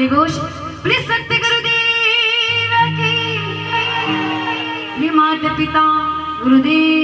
जय घोष प्लीज़ सत्य गुरुदेव की माता पिता गुरुदेव।